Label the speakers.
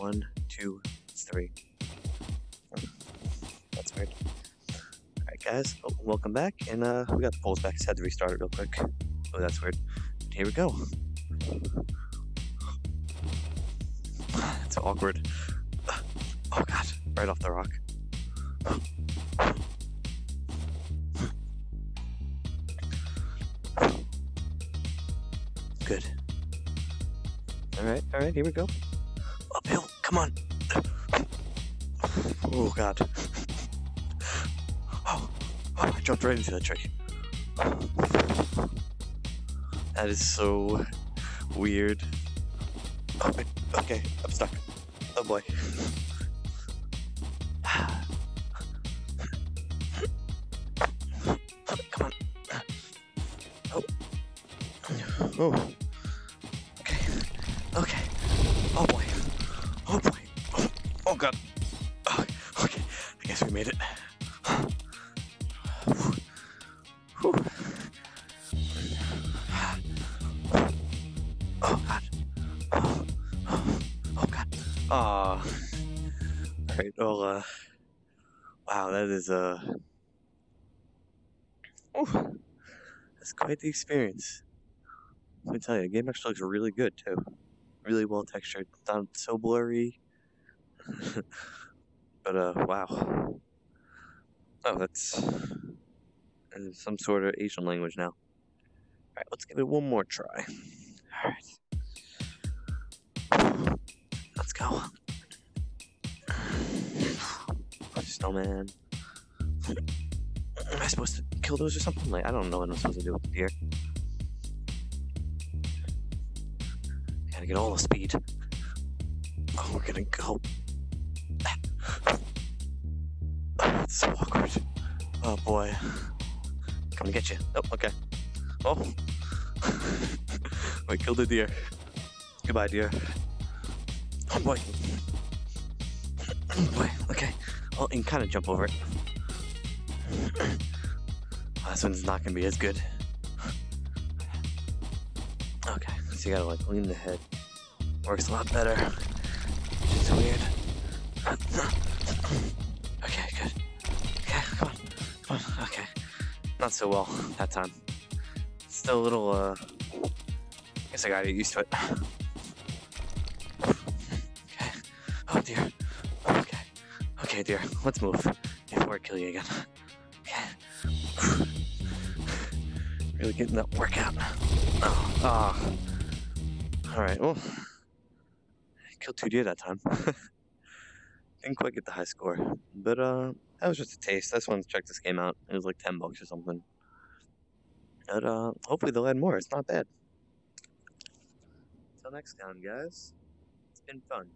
Speaker 1: One, two, three. That's weird. Alright guys, oh, welcome back, and uh, we got the poles back, just had to restart it real quick. Oh, that's weird. Here we go. It's awkward. Oh god, right off the rock. Good. Alright, alright, here we go. Uphill, come on. Oh god. Oh, oh I jumped right into that tree. That is so weird. Oh, okay, I'm stuck. Oh boy. Come on. Oh. Oh. Okay. Okay. Oh boy. Oh boy. Oh, oh god. Oh, okay. I guess we made it. Oh god. Oh, oh, oh god. Ah. Alright, well, uh. Wow, that is, uh. Oh. That's quite the experience. Let me tell you, the game actually looks really good, too. Really well textured. It's not so blurry. but, uh, wow. Oh, that's. some sort of Asian language now. Alright, let's give it one more try. Alright. Let's go. Snowman. Am I supposed to kill those or something? Like, I don't know what I'm supposed to do with the deer. Get all the speed. Oh, we're gonna go. Oh, it's so awkward. Oh boy. Come get you. Oh, okay. Oh. I killed a deer. Goodbye, deer. Oh boy. Oh boy, okay. Oh, and kind of jump over it. Oh, this one's not gonna be as good. Okay, so you gotta like lean the head. Works a lot better. It's weird. Okay, good. Okay, come on. Come on, okay. Not so well that time. Still a little, uh. I guess I gotta get used to it. Okay. Oh dear. Okay. Okay, dear. Let's move before I kill you again. Okay. Really getting that workout. Oh. Ah. All right. Well, killed two deer that time. Didn't quite get the high score, but uh, that was just a taste. This one check this game out. It was like ten bucks or something. But uh, hopefully they'll add more. It's not bad. Until next time, guys. It's been fun.